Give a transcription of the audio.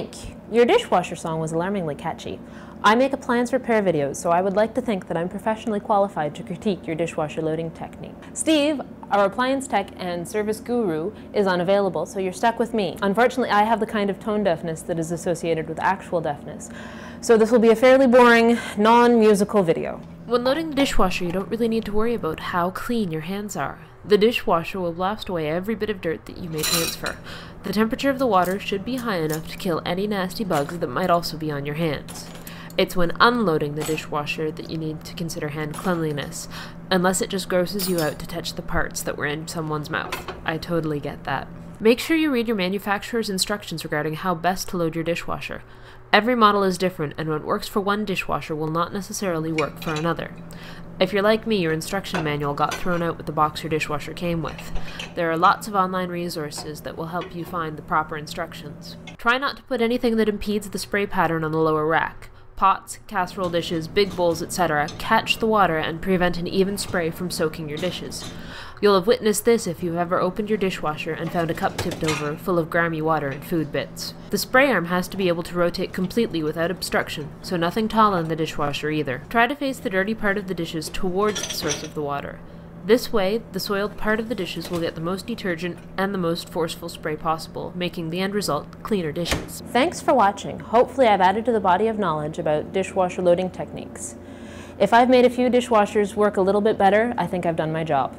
Hank! Your dishwasher song was alarmingly catchy. I make appliance repair videos, so I would like to think that I'm professionally qualified to critique your dishwasher loading technique. Steve, our appliance tech and service guru, is unavailable, so you're stuck with me. Unfortunately, I have the kind of tone deafness that is associated with actual deafness, so this will be a fairly boring, non-musical video. When loading the dishwasher, you don't really need to worry about how clean your hands are. The dishwasher will blast away every bit of dirt that you may transfer. The temperature of the water should be high enough to kill any nasty bugs that might also be on your hands. It's when unloading the dishwasher that you need to consider hand cleanliness, unless it just grosses you out to touch the parts that were in someone's mouth. I totally get that. Make sure you read your manufacturer's instructions regarding how best to load your dishwasher. Every model is different, and what works for one dishwasher will not necessarily work for another. If you're like me, your instruction manual got thrown out with the box your dishwasher came with. There are lots of online resources that will help you find the proper instructions. Try not to put anything that impedes the spray pattern on the lower rack. Pots, casserole dishes, big bowls, etc. catch the water and prevent an even spray from soaking your dishes. You'll have witnessed this if you've ever opened your dishwasher and found a cup tipped over, full of grimy water and food bits. The spray arm has to be able to rotate completely without obstruction, so nothing tall in the dishwasher either. Try to face the dirty part of the dishes towards the source of the water. This way, the soiled part of the dishes will get the most detergent and the most forceful spray possible, making the end result cleaner dishes. Thanks for watching. Hopefully I've added to the body of knowledge about dishwasher loading techniques. If I've made a few dishwashers work a little bit better, I think I've done my job.